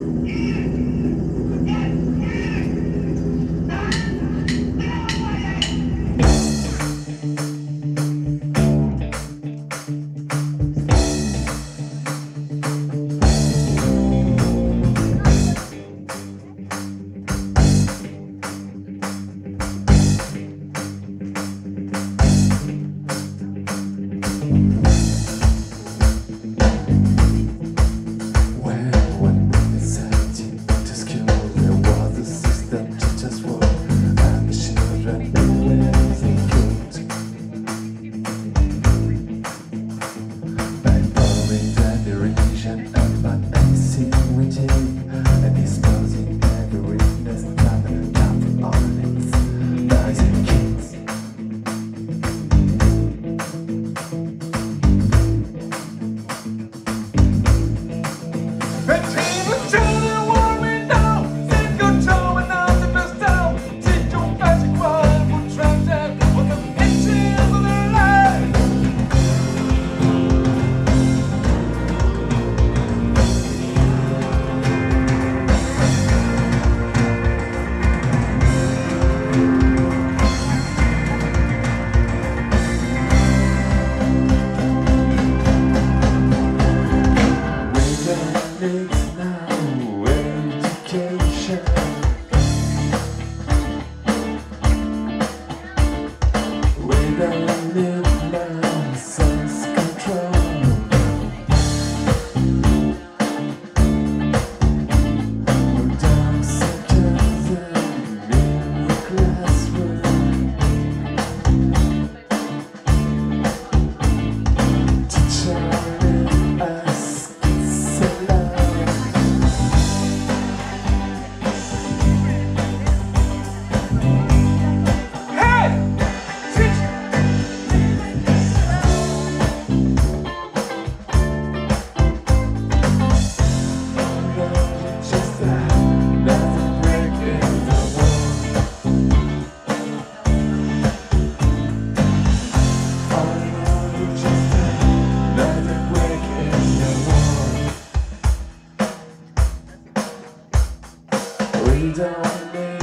you We don't